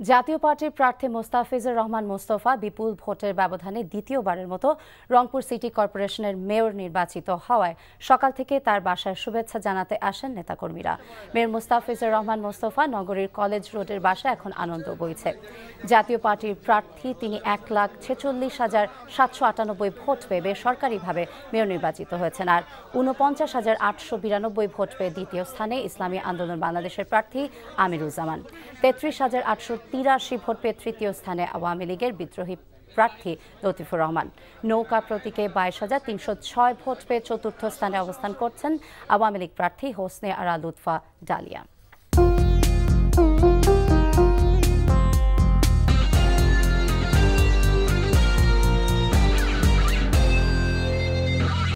জাতীয় পার্টির প্রার্থী মোস্তাফিজুর রহমান মোস্তফা বিপুল ভোটের ব্যবধানে দ্বিতীয়বারের মতো রংপুর সিটি কর্পোরেশনের মেয়র নির্বাচিত হওয়ায় সকাল থেকে তার বাসায় শুভেচ্ছা জানাতে আসেন নেতাকর্মীরা। মেয়র মোস্তাফিজুর রহমান মোস্তফা নগরীর কলেজ রোডের বাসায় এখন আনন্দ বইছে। জাতীয় পার্টির প্রার্থী তিনি এক লাখ ছেচল্লিশ হাজার সাতশো আটানব্বই ভোট পেয়ে বেসরকারিভাবে মেয়র নির্বাচিত হয়েছেন আর ঊনপঞ্চাশ হাজার আটশো বিরানব্বই ভোট পেয়ে দ্বিতীয় স্থানে ইসলামী আন্দোলন বাংলাদেশের প্রার্থী আমিরুজ্জামান। তেত্রিশ হাজার আটশো তিরাশি ভোট পেয়ে তৃতীয় স্থানে আওয়ামী লীগের বিদ্রোহী প্রার্থী লতিফুর রহমান। নৌকা প্রতীকে বাইশ হাজার তিনশো ছয় ভোট পেয়ে চতুর্থ স্থানে অবস্থান করছেন আওয়ামী লীগ প্রার্থী হোসনে আরা লুৎফা ডালিয়া।